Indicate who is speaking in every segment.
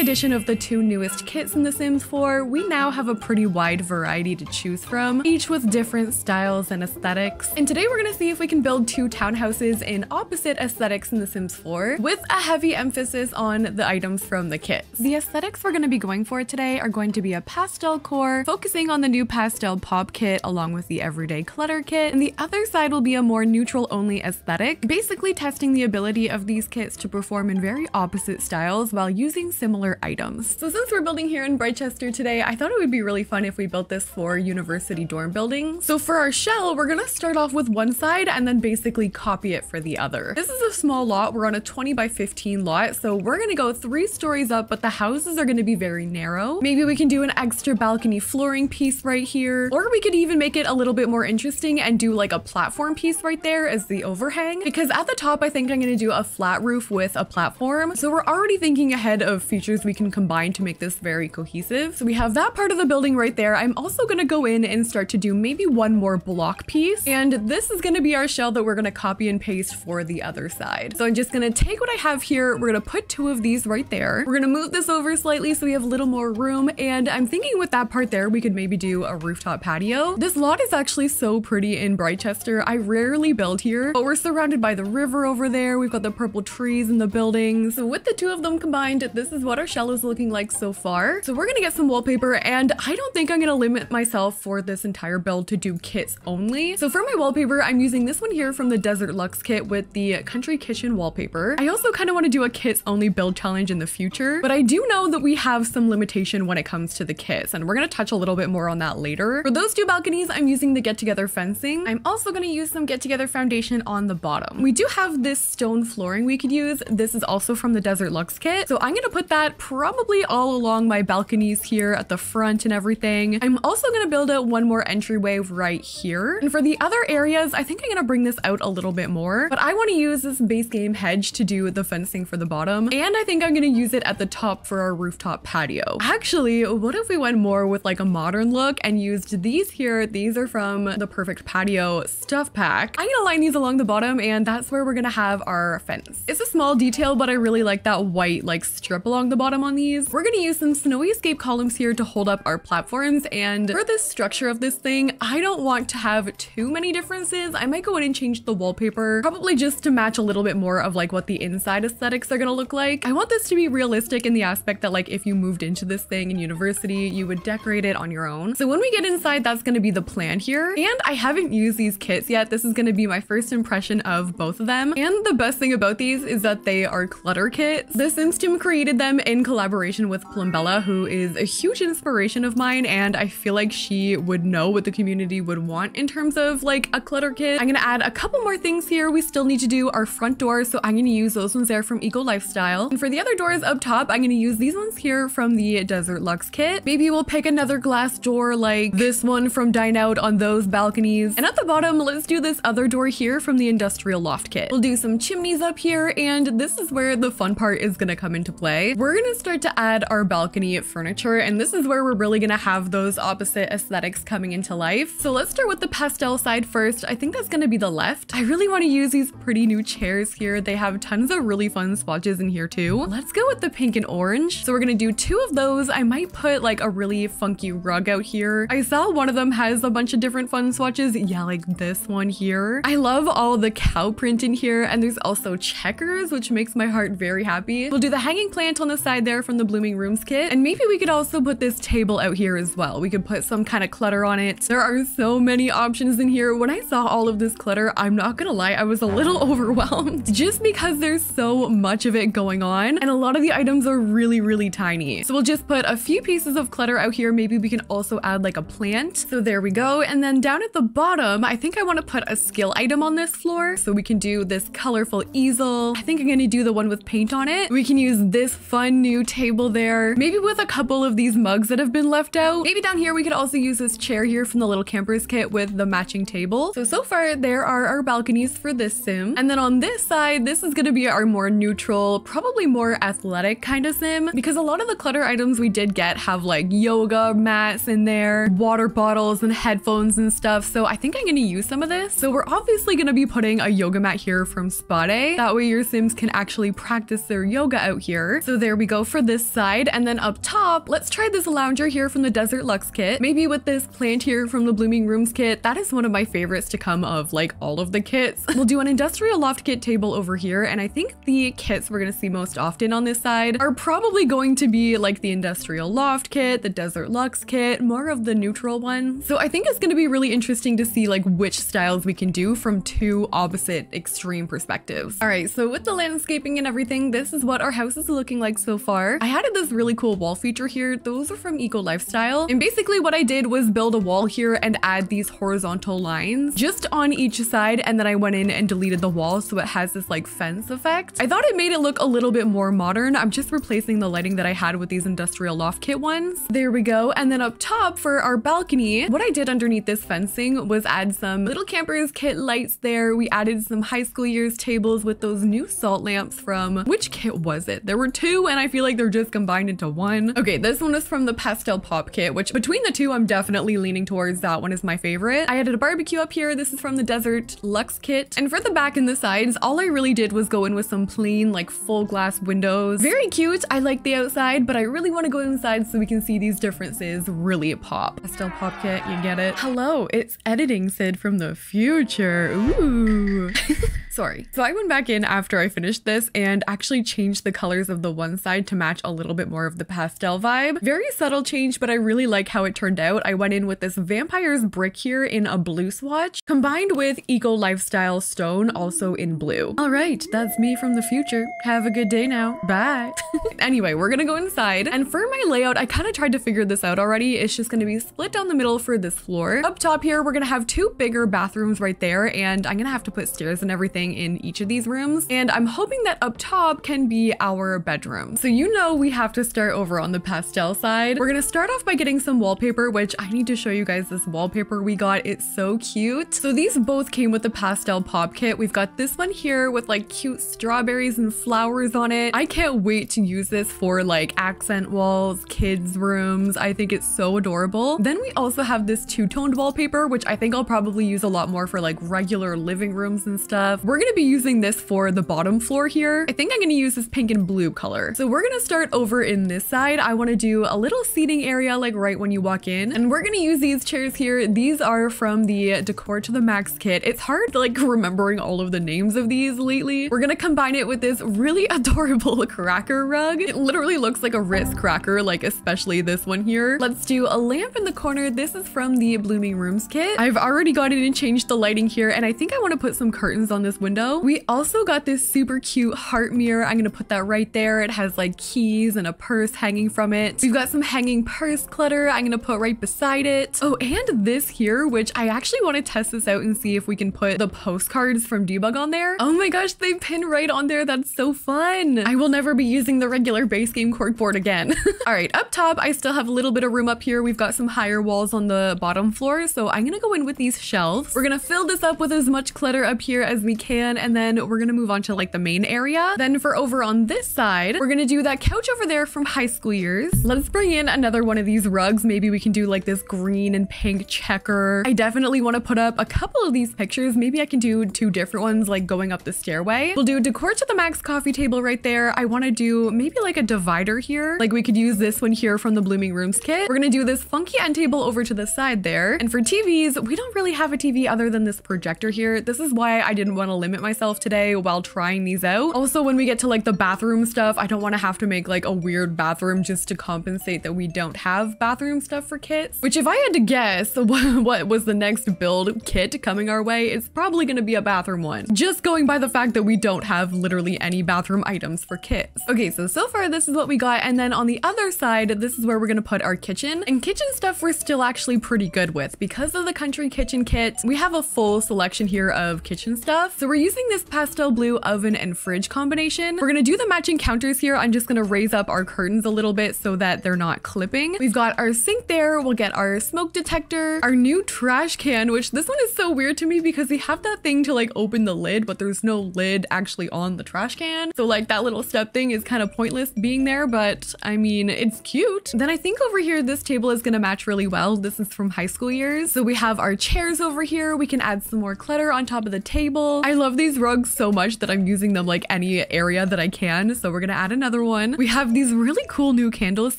Speaker 1: addition of the two newest kits in The Sims 4, we now have a pretty wide variety to choose from, each with different styles and aesthetics. And today we're gonna see if we can build two townhouses in opposite aesthetics in The Sims 4, with a heavy emphasis on the items from the kits. The aesthetics we're gonna be going for today are going to be a pastel core, focusing on the new pastel pop kit along with the everyday clutter kit, and the other side will be a more neutral only aesthetic, basically testing the ability of these kits to perform in very opposite styles while using similar items. So since we're building here in Brightchester today, I thought it would be really fun if we built this for university dorm building. So for our shell, we're gonna start off with one side and then basically copy it for the other. This is a small lot. We're on a 20 by 15 lot, so we're gonna go three stories up, but the houses are gonna be very narrow. Maybe we can do an extra balcony flooring piece right here, or we could even make it a little bit more interesting and do like a platform piece right there as the overhang. Because at the top, I think I'm gonna do a flat roof with a platform. So we're already thinking ahead of features we can combine to make this very cohesive. So we have that part of the building right there. I'm also gonna go in and start to do maybe one more block piece. And this is gonna be our shell that we're gonna copy and paste for the other side. So I'm just gonna take what I have here. We're gonna put two of these right there. We're gonna move this over slightly so we have a little more room. And I'm thinking with that part there, we could maybe do a rooftop patio. This lot is actually so pretty in Brightchester. I rarely build here, but we're surrounded by the river over there. We've got the purple trees and the buildings. So with the two of them combined, this is what our shell is looking like so far. So we're gonna get some wallpaper and I don't think I'm gonna limit myself for this entire build to do kits only. So for my wallpaper, I'm using this one here from the Desert Luxe kit with the Country Kitchen wallpaper. I also kind of want to do a kits only build challenge in the future, but I do know that we have some limitation when it comes to the kits and we're gonna touch a little bit more on that later. For those two balconies, I'm using the get together fencing. I'm also gonna use some get together foundation on the bottom. We do have this stone flooring we could use. This is also from the Desert Luxe kit. So I'm gonna put that probably all along my balconies here at the front and everything. I'm also gonna build out one more entryway right here. And for the other areas, I think I'm gonna bring this out a little bit more, but I wanna use this base game hedge to do the fencing for the bottom. And I think I'm gonna use it at the top for our rooftop patio. Actually, what if we went more with like a modern look and used these here? These are from the Perfect Patio stuff pack. I'm gonna line these along the bottom and that's where we're gonna have our fence. It's a small detail, but I really like that white like strip along the bottom on these. We're gonna use some snowy escape columns here to hold up our platforms. And for the structure of this thing, I don't want to have too many differences. I might go in and change the wallpaper, probably just to match a little bit more of like what the inside aesthetics are gonna look like. I want this to be realistic in the aspect that like if you moved into this thing in university, you would decorate it on your own. So when we get inside, that's gonna be the plan here. And I haven't used these kits yet. This is gonna be my first impression of both of them. And the best thing about these is that they are clutter kits. The Sims team created them in collaboration with Plumbella, who is a huge inspiration of mine. And I feel like she would know what the community would want in terms of like a clutter kit. I'm gonna add a couple more things here. We still need to do our front door, So I'm gonna use those ones there from Eco Lifestyle. And for the other doors up top, I'm gonna use these ones here from the Desert Luxe kit. Maybe we'll pick another glass door like this one from Dine Out on those balconies. And at the bottom, let's do this other door here from the Industrial Loft kit. We'll do some chimneys up here. And this is where the fun part is gonna come into play. We're gonna start to add our balcony furniture. And this is where we're really gonna have those opposite aesthetics coming into life. So let's start with the pastel side first. I think that's gonna be the left. I really wanna use these pretty new chairs here. They have tons of really fun swatches in here too. Let's go with the pink and orange. So we're gonna do two of those. I might put like a really funky rug out here. I saw one of them has a bunch of different fun swatches. Yeah, like this one here. I love all the cow print in here and there's also checkers, which makes my heart very happy. We'll do the hanging plant on the side there from the Blooming Rooms kit. And maybe we could also put this table out here as well. We could put some kind of clutter on it. There are so many options in here. When I saw all of this clutter, I'm not gonna lie, I was a little overwhelmed just because there's so much of it going on and a lot of the items are really, really tiny. So we'll just put a few pieces of clutter out here. Maybe we can also add like a plant. So there we go. And then down at the bottom, I think I want to put a skill item on this floor. So we can do this colorful easel. I think I'm to do the one with paint on it. We can use this fun new table there, maybe with a couple of these mugs that have been left out. Maybe down here, we could also use this chair here from the little campers kit with the matching table. So, so far there are our balconies for this sim. And then on this side, this is going to be our more neutral, probably more athletic kind of sim because a lot of the clutter items we did get have like yoga mats in there, water bottles and headphones and stuff. So I think I'm going to use some of this. So we're obviously going to be putting a yoga mat here from Spa Day. That way your sims can actually practice their yoga out here. So there we go for this side. And then up top, let's try this lounger here from the Desert Luxe kit. Maybe with this plant here from the Blooming Rooms kit. That is one of my favorites to come of like all of the kits. we'll do an industrial loft kit table over here. And I think the kits we're to see most often on this side are probably going to be like the industrial loft kit, the Desert Luxe kit, more of the neutral ones. So I think it's to be really interesting to see like which styles we can do from two opposite extreme perspectives. All right, so with the landscaping and everything, this is what our house is looking like so far. I added this really cool wall feature here. Those are from Eco Lifestyle. And basically what I did was build a wall here and add these horizontal lines just on each side. And then I went in and deleted the wall so it has this like fence effect. I thought it made it look a little bit more modern. I'm just replacing the lighting that I had with these industrial loft kit ones. There we go. And then up top for our balcony, what I did underneath this fencing was add some little campers kit lights there. We added some high school years tables with those new salt lamps from, which kit was it? There were two and I feel like they're just combined into one. Okay, this one is from the Pastel Pop kit, which between the two, I'm definitely leaning towards that one is my favorite. I added a barbecue up here. This is from the Desert Luxe kit. And for the back and the sides, all I really did was go in with some plain like full glass windows. Very cute. I like the outside, but I really want to go inside so we can see these differences really pop. Pastel Pop kit, you get it. Hello, it's editing Syd from the future. Ooh. Sorry. So I went back in after I finished this and actually changed the colors of the one side to match a little bit more of the pastel vibe. Very subtle change, but I really like how it turned out. I went in with this vampire's brick here in a blue swatch combined with eco lifestyle stone also in blue. All right, that's me from the future. Have a good day now. Bye. anyway, we're gonna go inside and for my layout, I kind of tried to figure this out already. It's just gonna be split down the middle for this floor. Up top here, we're gonna have two bigger bathrooms right there and I'm gonna have to put stairs and everything in each of these rooms. And I'm hoping that up top can be our bedroom. So you know we have to start over on the pastel side. We're gonna start off by getting some wallpaper, which I need to show you guys this wallpaper we got. It's so cute. So these both came with the pastel pop kit. We've got this one here with like cute strawberries and flowers on it. I can't wait to use this for like accent walls, kids rooms. I think it's so adorable. Then we also have this two-toned wallpaper, which I think I'll probably use a lot more for like regular living rooms and stuff. We're gonna be using this for the bottom floor here. I think I'm gonna use this pink and blue color. So we're gonna start over in this side. I wanna do a little seating area like right when you walk in. And we're gonna use these chairs here. These are from the Decor to the Max kit. It's hard like remembering all of the names of these lately. We're gonna combine it with this really adorable cracker rug. It literally looks like a Ritz cracker, like especially this one here. Let's do a lamp in the corner. This is from the Blooming Rooms kit. I've already gone in and changed the lighting here and I think I wanna put some curtains on this window. We also got this super cute heart mirror. I'm gonna put that right there. It has like keys and a purse hanging from it. We've got some hanging purse clutter I'm gonna put right beside it. Oh, and this here, which I actually wanna test this out and see if we can put the postcards from Debug on there. Oh my gosh, they pin right on there. That's so fun. I will never be using the regular base game corkboard again. All right, up top, I still have a little bit of room up here. We've got some higher walls on the bottom floor. So I'm gonna go in with these shelves. We're gonna fill this up with as much clutter up here as we can and then we're gonna move on to like the main area. Then for over on this side, we're gonna do that couch over there from high school years. Let's bring in another one of these rugs. Maybe we can do like this green and pink checker. I definitely wanna put up a couple of these pictures. Maybe I can do two different ones like going up the stairway. We'll do decor to the max coffee table right there. I wanna do maybe like a divider here. Like we could use this one here from the Blooming Rooms kit. We're gonna do this funky end table over to the side there. And for TVs, we don't really have a TV other than this projector here. This is why I didn't wanna limit myself today while trying these out. Also, when we get to like the bathroom stuff, I don't want to have to make like a weird bathroom just to compensate that we don't have bathroom stuff for kits. Which if I had to guess what was the next build kit coming our way, it's probably going to be a bathroom one. Just going by the fact that we don't have literally any bathroom items for kits. Okay, so so far this is what we got. And then on the other side, this is where we're going to put our kitchen. And kitchen stuff we're still actually pretty good with. Because of the country kitchen kit, we have a full selection here of kitchen stuff. So we're using this pastel blue oven and fridge combination. We're gonna do the matching counters here. I'm just gonna raise up our curtains a little bit so that they're not clipping. We've got our sink there. We'll get our smoke detector, our new trash can, which this one is so weird to me because they have that thing to like open the lid, but there's no lid actually on the trash can. So like that little step thing is kind of pointless being there, but I mean, it's cute. Then I think over here, this table is gonna match really well. This is from high school years. So we have our chairs over here. We can add some more clutter on top of the table. I love these rugs so much that I'm using them like any area that I can. So we're gonna add another one. We have these really cool new candles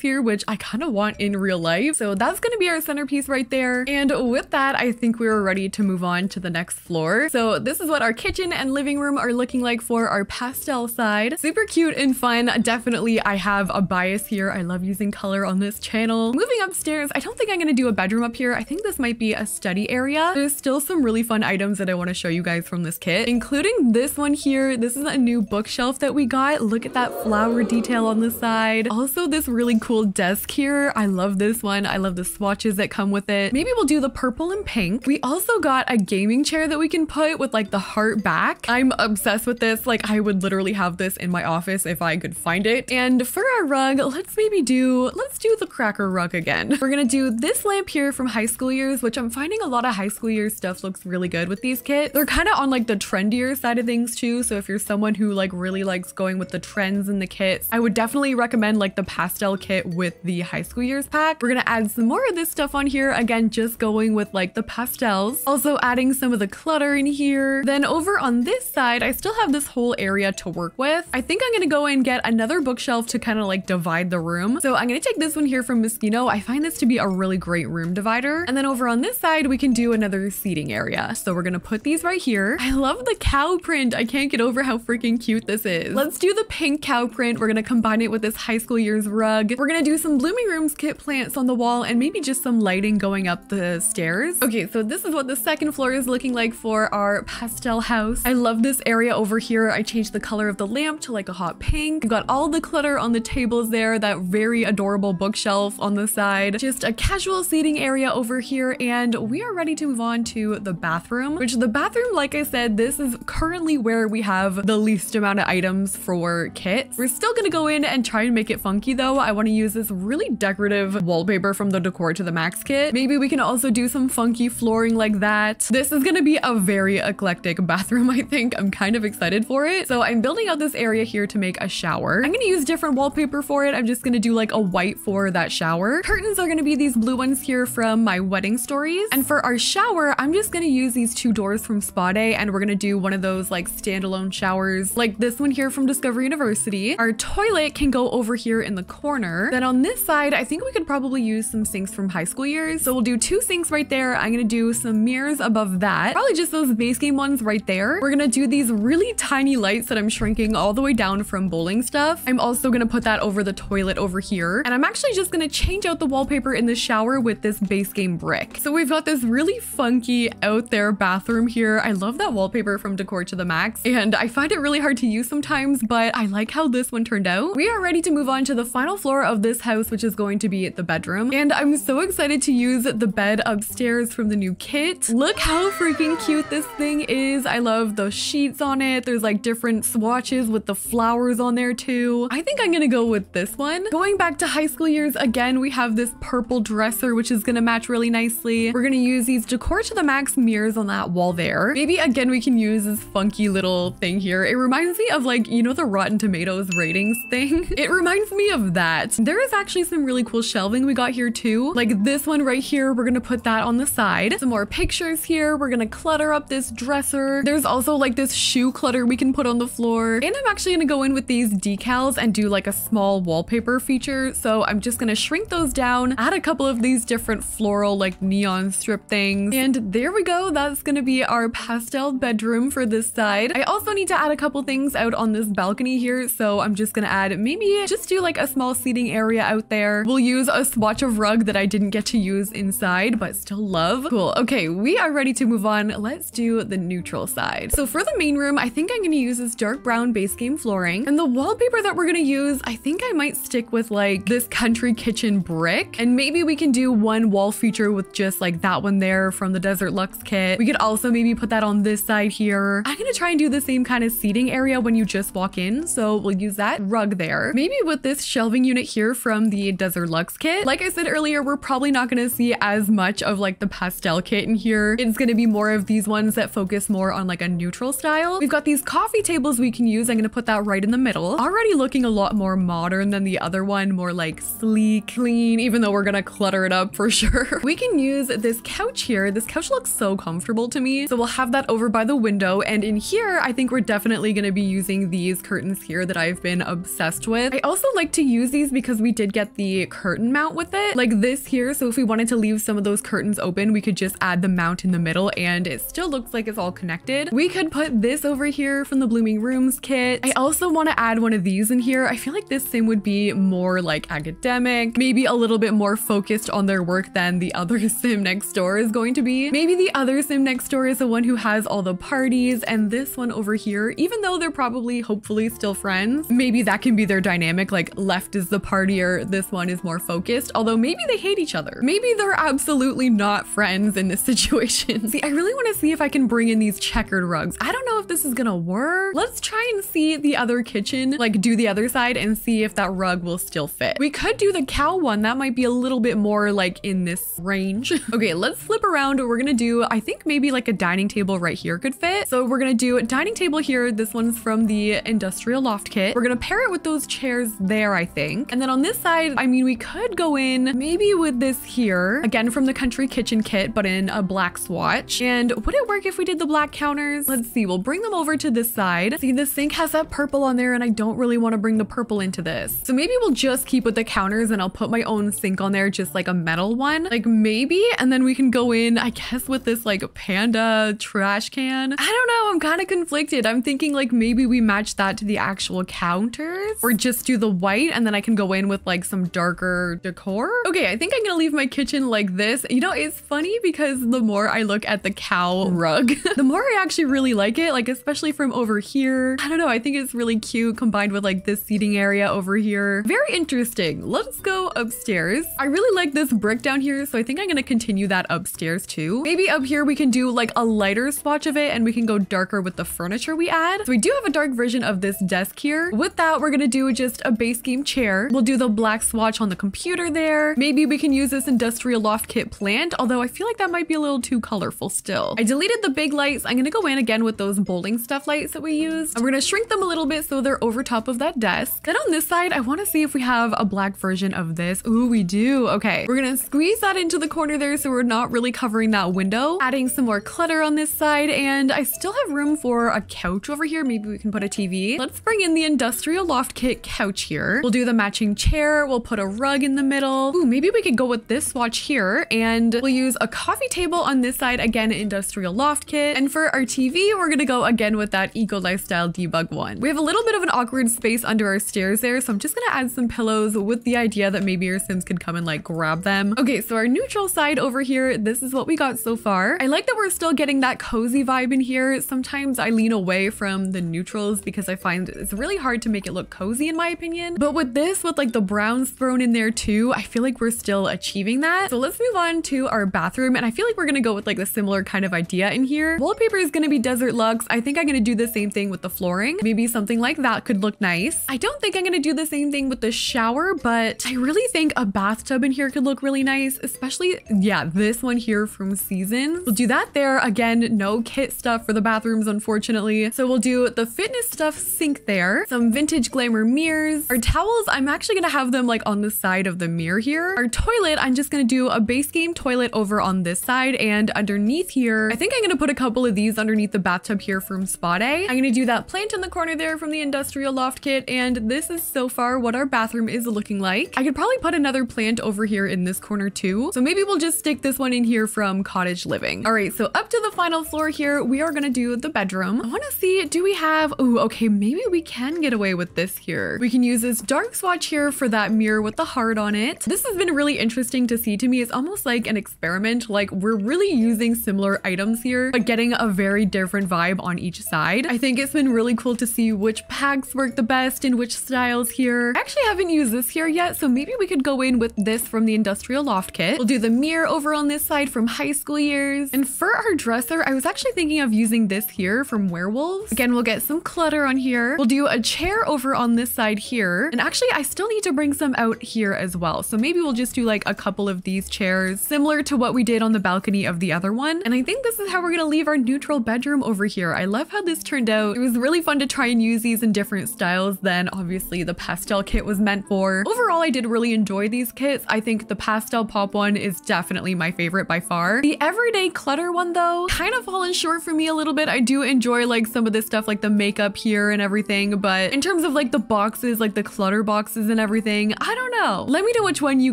Speaker 1: here, which I kind of want in real life. So that's gonna be our centerpiece right there. And with that, I think we are ready to move on to the next floor. So this is what our kitchen and living room are looking like for our pastel side. Super cute and fun. Definitely I have a bias here. I love using color on this channel. Moving upstairs, I don't think I'm gonna do a bedroom up here. I think this might be a study area. There's still some really fun items that I wanna show you guys from this kit, including this one here. This is a new bookshelf that we got. Look at that flower detail on the side. Also this really cool desk here. I love this one. I love the swatches that come with it. Maybe we'll do the purple and pink. We also got a gaming chair that we can put with like the heart back. I'm obsessed with this. Like I would literally have this in my office if I could find it. And for our rug, let's maybe do, let's do the cracker rug again. We're gonna do this lamp here from high school years, which I'm finding a lot of high school years stuff looks really good with these kits. They're kind of on like the trendier side of things too. So if you're someone who like really likes going with the trends in the kits, I would definitely recommend like the pastel kit with the high school years pack. We're gonna add some more of this stuff on here. Again, just going with like the pastels. Also adding some of the clutter in here. Then over on this side, I still have this whole area to work with. I think I'm gonna go and get another bookshelf to kind of like divide the room. So I'm gonna take this one here from Moschino. I find this to be a really great room divider. And then over on this side, we can do another seating area. So we're gonna put these right here. I love the cow print. I can't get over how freaking cute this is. Let's do the pink cow print. We're gonna combine it with this high school years rug. We're gonna do some blooming rooms kit plants on the wall and maybe just some lighting going up the stairs. Okay, so this is what the second floor is looking like for our pastel house. I love this area over here. I changed the color of the lamp to like a hot pink. We've got all the clutter on the tables there, that very adorable bookshelf on the side, just a casual seating area over here, and we are ready to move on to the bathroom, which the bathroom, like I said, this is currently where we have the least amount of items for kits. We're still gonna go in and try and make it funky though. I wanna use this really decorative wallpaper from the Decor to the Max kit. Maybe we can also do some funky flooring like that. This is gonna be a very eclectic bathroom, I think. I'm kind of excited for it. So I'm building out this area here to make a shower. I'm gonna use different wallpaper for it. I'm just gonna do like a white for that shower. Curtains are gonna be these blue ones here from my wedding stories. And for our shower, I'm just gonna use these two doors from Spa Day and we're gonna do one of those like standalone showers like this one here from Discovery University. Our toilet can go over here in the corner. Then on this side, I think we could probably use some sinks from high school years. So we'll do two sinks right there. I'm gonna do some mirrors above that. Probably just those base game ones right there. We're gonna do these really tiny lights that I'm shrinking all the way down from bowling stuff. I'm also gonna put that over the toilet over here. And I'm actually just gonna change out the wallpaper in the shower with this base game brick. So we've got this really funky out there bathroom here. I love that wallpaper from Decor to the Max. And I find it really hard to use sometimes, but I like how this one turned out. We are ready to move on to the final floor of this house, which is going to be the bedroom. And I'm so excited to use the bed upstairs from the new kit. Look how freaking cute this thing is. I love the sheets on it. There's like different swatches with the flowers on there too. I think I'm gonna go with this one. Going back to high school years again, we have this purple dresser, which is gonna match really nicely. We're gonna use these Decor to the Max mirrors on that wall there. Maybe again, we can use this funky little thing here. It reminds me of like, you know, the Rotten Tomatoes ratings thing. It reminds me of that. There is actually some really cool shelving we got here too. Like this one right here, we're gonna put that on the side. Some more pictures here. We're gonna clutter up this dresser. There's also like this shoe clutter we can put on the floor. And I'm actually gonna go in with these decals and do like a small wallpaper feature. So I'm just gonna shrink those down, add a couple of these different floral like neon strip things. And there we go. That's gonna be our pastel bedroom for this side. I also need to add a couple things out on this balcony here. So I'm just gonna add maybe just do like a small seating area out there. We'll use a swatch of rug that I didn't get to use inside, but still love. Cool. Okay, we are ready to move on. Let's do the neutral side. So for the main room, I think I'm gonna use this dark brown base game flooring. And the wallpaper that we're gonna use, I think I might stick with like this country kitchen brick. And maybe we can do one wall feature with just like that one there from the Desert Luxe kit. We could also maybe put that on this side here. I'm gonna try and do the same kind of seating area when you just walk in. So we'll use that rug there. Maybe with this shelving unit here from the Desert Luxe kit. Like I said earlier, we're probably not gonna see as much of like the pastel kit in here. It's gonna be more of these ones that focus more on like a neutral style. We've got these coffee tables we can use. I'm gonna put that right in the middle. Already looking a lot more modern than the other one, more like sleek, clean, even though we're gonna clutter it up for sure. we can use this couch here. This couch looks so comfortable to me. So we'll have that over by the window window. And in here, I think we're definitely going to be using these curtains here that I've been obsessed with. I also like to use these because we did get the curtain mount with it, like this here. So if we wanted to leave some of those curtains open, we could just add the mount in the middle and it still looks like it's all connected. We could put this over here from the Blooming Rooms kit. I also want to add one of these in here. I feel like this sim would be more like academic, maybe a little bit more focused on their work than the other sim next door is going to be. Maybe the other sim next door is the one who has all the parties and this one over here, even though they're probably hopefully still friends, maybe that can be their dynamic, like left is the partier, this one is more focused, although maybe they hate each other. Maybe they're absolutely not friends in this situation. see, I really want to see if I can bring in these checkered rugs. I don't know if this is gonna work. Let's try and see the other kitchen, like do the other side and see if that rug will still fit. We could do the cow one. That might be a little bit more like in this range. okay, let's flip around. We're gonna do, I think maybe like a dining table right here could fit. So we're gonna do a dining table here. This one's from the industrial loft kit. We're gonna pair it with those chairs there, I think. And then on this side, I mean, we could go in maybe with this here, again from the country kitchen kit, but in a black swatch. And would it work if we did the black counters? Let's see, we'll bring them over to this side. See, the sink has that purple on there and I don't really want to bring the purple into this. So maybe we'll just keep with the counters and I'll put my own sink on there, just like a metal one, like maybe. And then we can go in, I guess with this like panda trash can. I don't know, I'm kind of conflicted. I'm thinking like maybe we match that to the actual counters or just do the white and then I can go in with like some darker decor. Okay, I think I'm gonna leave my kitchen like this. You know, it's funny because the more I look at the cow rug, the more I actually really like it, like especially from over here. I don't know, I think it's really cute combined with like this seating area over here. Very interesting. Let's go upstairs. I really like this brick down here, so I think I'm gonna continue that upstairs too. Maybe up here we can do like a lighter swatch of it and we can go darker with the furniture we add. So we do have a dark version of this desk here. With that, we're gonna do just a base game chair. We'll do the black swatch on the computer there. Maybe we can use this industrial loft kit plant, although I feel like that might be a little too colorful still. I deleted the big lights. I'm gonna go in again with those bowling stuff lights that we used. And we're gonna shrink them a little bit so they're over top of that desk. Then on this side, I wanna see if we have a black version of this. Ooh, we do. Okay, we're gonna squeeze that into the corner there so we're not really covering that window. Adding some more clutter on this side and I still have room for a couch over here. Maybe we can put a TV. Let's bring in the industrial loft kit couch here. We'll do the matching chair. We'll put a rug in the middle. Ooh, maybe we could go with this swatch here and we'll use a coffee table on this side. Again, industrial loft kit. And for our TV, we're gonna go again with that eco lifestyle debug one. We have a little bit of an awkward space under our stairs there. So I'm just gonna add some pillows with the idea that maybe our Sims could come and like grab them. Okay, so our neutral side over here, this is what we got so far. I like that we're still getting that cozy vibe in here. Sometimes I lean away from the neutrals because I find it's really hard to make it look cozy in my opinion. But with this, with like the browns thrown in there too, I feel like we're still achieving that. So let's move on to our bathroom. And I feel like we're gonna go with like a similar kind of idea in here. Wallpaper is gonna be Desert Luxe. I think I'm gonna do the same thing with the flooring. Maybe something like that could look nice. I don't think I'm gonna do the same thing with the shower, but I really think a bathtub in here could look really nice, especially, yeah, this one here from Seasons. We'll do that there. Again, no kit stuff for the bathrooms, unfortunately. So we'll do the fitness stuff sink there, some vintage glamour mirrors. Our towels, I'm actually gonna have them like on the side of the mirror here. Our toilet, I'm just gonna do a base game toilet over on this side and underneath here, I think I'm gonna put a couple of these underneath the bathtub here from Spa Day. I'm gonna do that plant in the corner there from the industrial loft kit and this is so far what our bathroom is looking like. I could probably put another plant over here in this corner too. So maybe we'll just stick this one in here from cottage living. All right, so up to the final floor here, we are gonna do the bedroom. I wanna see, do we have, oh, okay, maybe we can get away with this here. We can use this dark swatch here for that mirror with the heart on it. This has been really interesting to see to me. It's almost like an experiment. Like we're really using similar items here, but getting a very different vibe on each side. I think it's been really cool to see which packs work the best in which styles here. I actually haven't used this here yet, so maybe we could go in with this from the industrial loft kit. We'll do the mirror over on this side from high school years. And for our dresser, I was actually thinking of using this here from werewolves. Again, we'll get some clutter on here. We'll do a chair over on this side here. And actually, I still need to bring some out here as well. So maybe we'll just do like a couple of these chairs, similar to what we did on the balcony of the other one. And I think this is how we're gonna leave our neutral bedroom over here. I love how this turned out. It was really fun to try and use these in different styles than obviously the pastel kit was meant for. Overall, I did really enjoy these kits. I think the pastel pop one is definitely my favorite by far. The everyday clutter one though, kind of fallen short for me a little bit. I do enjoy like some of this stuff like the makeup here and everything, but in terms of like the boxes, like the clutter boxes and everything, I don't know. Let me know which one you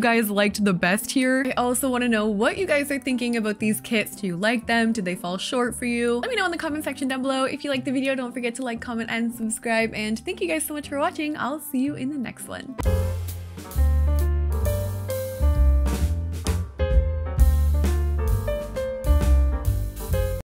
Speaker 1: guys liked the best here. I also want to know what you guys are thinking about these kits. Do you like them? Did they fall short for you? Let me know in the comment section down below. If you liked the video, don't forget to like, comment, and subscribe. And thank you guys so much for watching. I'll see you in the next one.